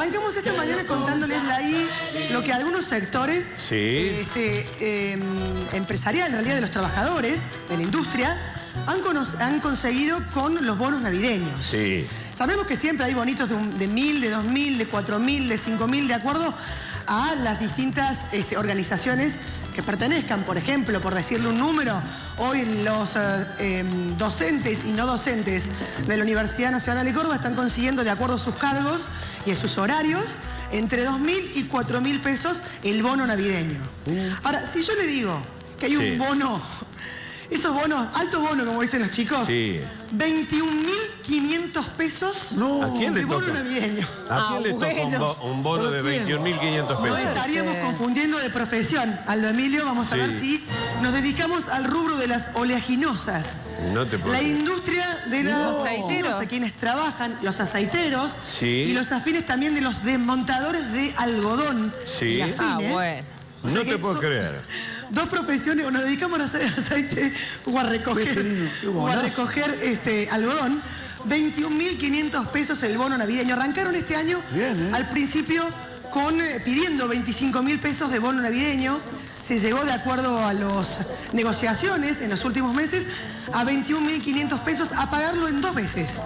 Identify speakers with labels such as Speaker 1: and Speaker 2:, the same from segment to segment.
Speaker 1: Arrancamos esta mañana contándoles ahí lo que algunos sectores
Speaker 2: Sí.
Speaker 1: este, eh, empresarial, en realidad de los trabajadores, de la industria, han, conseguido con los bonos navideños.
Speaker 2: Sí.
Speaker 1: Sabemos que siempre hay bonitos de, un- de mil, de dos mil, de cuatro mil, de cinco mil, de acuerdo a las distintas este, organizaciones que pertenezcan. Por ejemplo, por decirle un número, hoy los eh, em, docentes y no docentes de la Universidad Nacional de Córdoba están consiguiendo, de acuerdo a sus cargos y a sus horarios, entre dos mil y cuatro mil pesos el bono navideño. Ahora, si yo le digo que hay
Speaker 2: Sí.
Speaker 1: un bono, esos bonos, alto bono, como dicen los chicos,
Speaker 2: Sí.
Speaker 1: 21.500 pesos
Speaker 2: ¿A quién le
Speaker 1: de bono
Speaker 2: toca?
Speaker 1: navideño.
Speaker 2: ¿A quién
Speaker 3: Ah,
Speaker 2: le toca un,
Speaker 3: bueno.
Speaker 2: bo- un bono de 21.500
Speaker 1: No
Speaker 2: pesos?
Speaker 1: estaríamos confundiendo de profesión. Aldo Emilio, vamos a
Speaker 2: Sí.
Speaker 1: ver si nos dedicamos al rubro de las oleaginosas.
Speaker 2: No te puedo
Speaker 1: La
Speaker 2: creer.
Speaker 1: industria de los
Speaker 3: No. Aceiteros.
Speaker 1: a quienes trabajan, los aceiteros
Speaker 2: Sí.
Speaker 1: y los afines también de los desmontadores de algodón
Speaker 2: Sí.
Speaker 1: y
Speaker 2: Ah,
Speaker 1: afines.
Speaker 3: Ah, bueno.
Speaker 1: O sea
Speaker 2: No
Speaker 1: que
Speaker 2: te puedo
Speaker 1: son
Speaker 2: creer.
Speaker 1: Dos profesiones, o nos dedicamos a hacer aceite o a recoger, o a recoger este, algodón. 21.500 pesos el bono navideño. Arrancaron este año al principio con eh, pidiendo 25.000 pesos de bono navideño. Se llegó de acuerdo a las negociaciones en los últimos meses a 21.500 pesos a pagarlo en dos veces.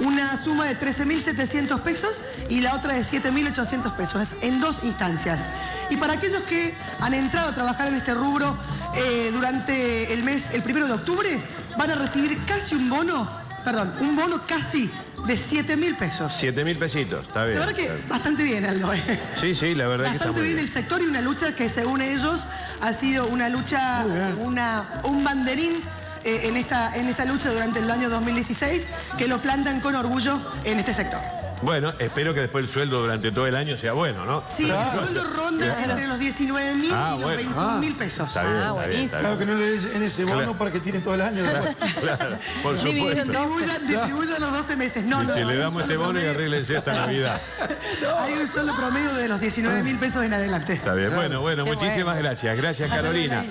Speaker 1: Una suma de 13.700 pesos y la otra de 7.800 pesos, en dos instancias. Y para aquellos que han entrado a trabajar en este rubro eh, durante el mes, el primero de octubre, van a recibir casi un bono, perdón, un bono casi de 7.000 pesos.
Speaker 2: 7.000 pesitos, está bien.
Speaker 1: La verdad que bastante bien, Aldo. ¿eh?
Speaker 2: Sí, sí, la verdad que está
Speaker 1: Bastante
Speaker 2: muy
Speaker 1: bien,
Speaker 2: bien.
Speaker 1: el sector y una lucha que según ellos ha sido una lucha, una, un banderín eh, en, esta, en esta lucha durante el año 2016 que lo plantan con orgullo en este sector.
Speaker 2: Bueno, espero que después el sueldo durante todo el año sea bueno, ¿no?
Speaker 1: Sí, el sueldo ronda entre los 19 mil
Speaker 2: Ah,
Speaker 1: y los
Speaker 2: bueno.
Speaker 1: 21 mil pesos.
Speaker 2: Está bien,
Speaker 3: Ah,
Speaker 2: está bien, está
Speaker 3: buenísimo.
Speaker 4: Claro que no le des en ese bono
Speaker 2: Claro.
Speaker 4: para que tiene todo el año.
Speaker 2: Claro, por
Speaker 3: Dividido en
Speaker 2: supuesto.
Speaker 1: Distribuyan, distribuyan los 12 meses. No, no,
Speaker 2: Dice,
Speaker 1: hay
Speaker 2: le damos este bono y arréglense esta Navidad.
Speaker 1: Hay un solo promedio de los 19 mil pesos en adelante.
Speaker 2: Está bien. Bueno, bueno,
Speaker 3: Qué
Speaker 2: muchísimas
Speaker 3: bueno.
Speaker 2: gracias. Gracias, Carolina.